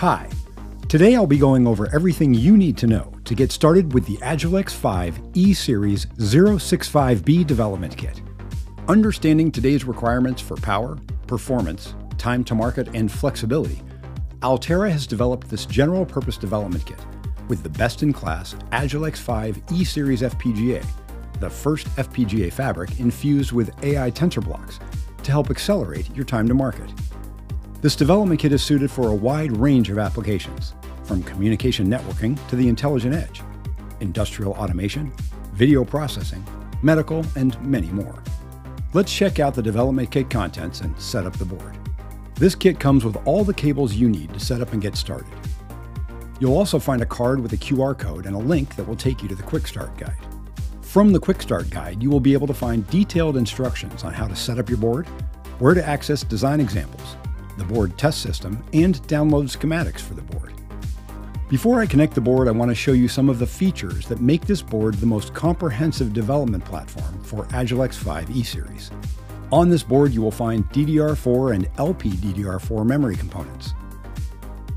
Hi. Today I'll be going over everything you need to know to get started with the Agilex 5 E-Series 065B development kit. Understanding today's requirements for power, performance, time to market, and flexibility, Altera has developed this general purpose development kit with the best in class Agilex 5 E Series FPGA, the first FPGA fabric infused with AI tensor blocks to help accelerate your time to market. This development kit is suited for a wide range of applications, from communication networking to the intelligent edge, industrial automation, video processing, medical, and many more. Let's check out the development kit contents and set up the board. This kit comes with all the cables you need to set up and get started. You'll also find a card with a QR code and a link that will take you to the Quick Start Guide. From the Quick Start Guide, you will be able to find detailed instructions on how to set up your board, where to access design examples, the board test system, and download schematics for the board. Before I connect the board, I want to show you some of the features that make this board the most comprehensive development platform for Agilex 5 E-Series. On this board, you will find DDR4 and LPDDR4 memory components,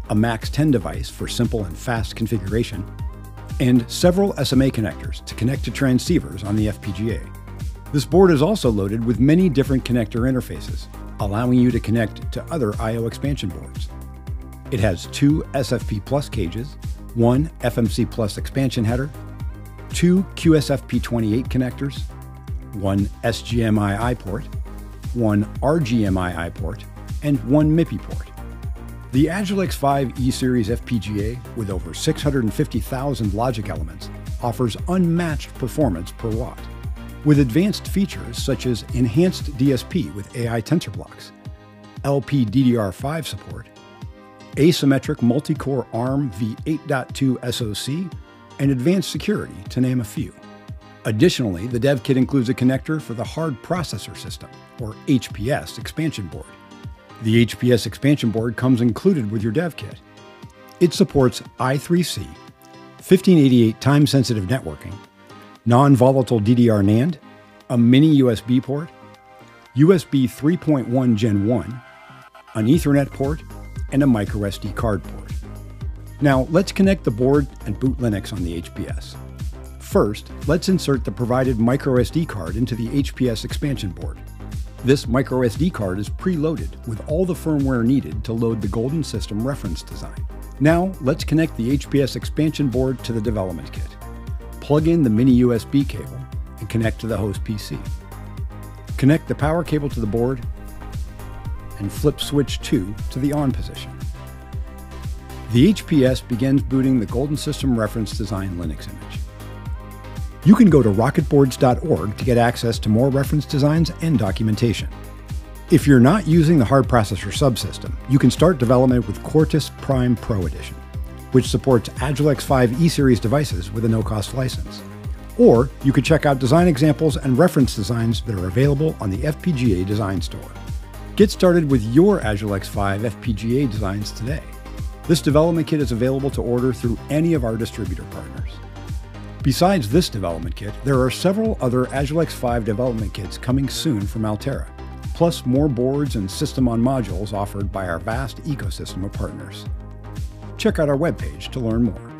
a MAX10 device for simple and fast configuration, and several SMA connectors to connect to transceivers on the FPGA. This board is also loaded with many different connector interfaces, allowing you to connect to other I.O. expansion boards. It has two SFP Plus cages, one FMC Plus expansion header, two QSFP28 connectors, one SGMII port, one RGMII port, and one MIPI port. The Agilex 5 E-Series FPGA, with over 650,000 logic elements, offers unmatched performance per watt with advanced features such as enhanced DSP with AI tensor blocks, LPDDR5 support, asymmetric multi-core ARM v8.2 SoC, and advanced security, to name a few. Additionally, the dev kit includes a connector for the Hard Processor System, or HPS, expansion board. The HPS expansion board comes included with your dev kit. It supports I3C, 1588 time-sensitive networking, non-volatile DDR NAND, a mini USB port, USB 3.1 Gen 1, an Ethernet port, and a microSD card port. Now, let's connect the board and boot Linux on the HPS. First, let's insert the provided microSD card into the HPS expansion board. This microSD card is preloaded with all the firmware needed to load the Golden System reference design. Now, let's connect the HPS expansion board to the development kit plug in the mini USB cable and connect to the host PC. Connect the power cable to the board and flip switch 2 to the on position. The HPS begins booting the Golden System Reference Design Linux image. You can go to rocketboards.org to get access to more reference designs and documentation. If you're not using the hard processor subsystem, you can start development with Quartus Prime Pro Edition which supports Agilex 5 E-Series devices with a no-cost license. Or you could check out design examples and reference designs that are available on the FPGA Design Store. Get started with your Agilex 5 FPGA designs today. This development kit is available to order through any of our distributor partners. Besides this development kit, there are several other Agilex 5 development kits coming soon from Altera, plus more boards and system on modules offered by our vast ecosystem of partners check out our webpage to learn more.